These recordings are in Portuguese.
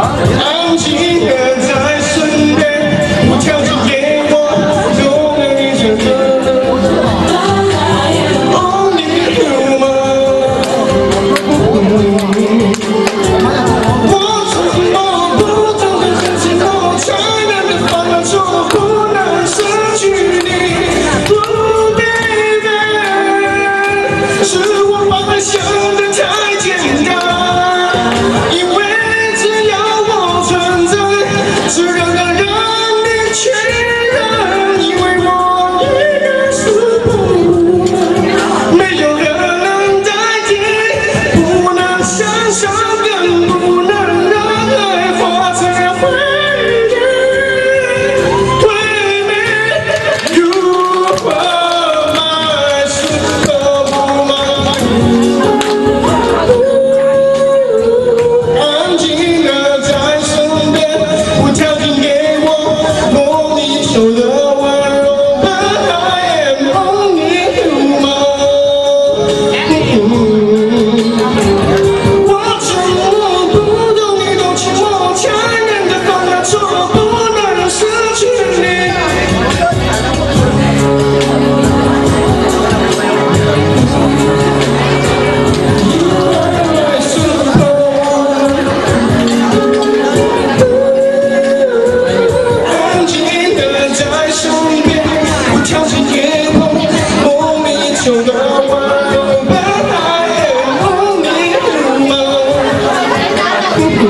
아, 예.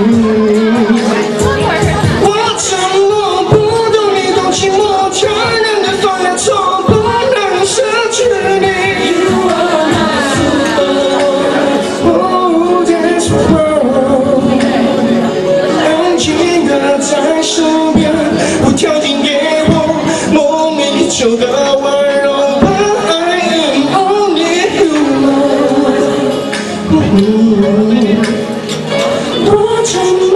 Human。train